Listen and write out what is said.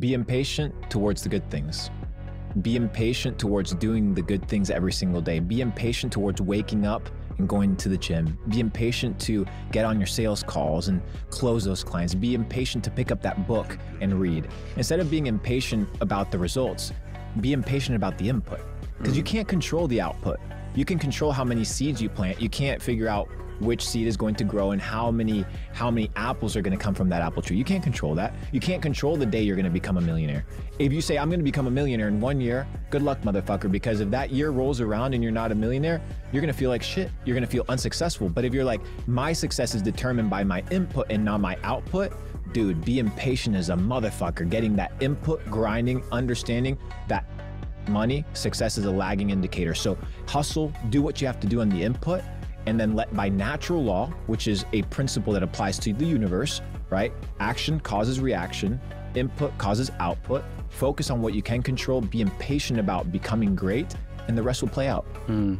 Be impatient towards the good things. Be impatient towards doing the good things every single day. Be impatient towards waking up and going to the gym. Be impatient to get on your sales calls and close those clients. Be impatient to pick up that book and read. Instead of being impatient about the results, be impatient about the input because you mm. can't control the output. You can control how many seeds you plant. You can't figure out which seed is going to grow and how many how many apples are going to come from that apple tree. You can't control that. You can't control the day you're going to become a millionaire. If you say I'm going to become a millionaire in 1 year, good luck motherfucker because if that year rolls around and you're not a millionaire, you're going to feel like shit. You're going to feel unsuccessful. But if you're like my success is determined by my input and not my output, dude, be impatient as a motherfucker getting that input grinding, understanding that money, success is a lagging indicator. So hustle, do what you have to do on the input, and then let by natural law, which is a principle that applies to the universe, right? Action causes reaction, input causes output. Focus on what you can control, be impatient about becoming great, and the rest will play out. Mm.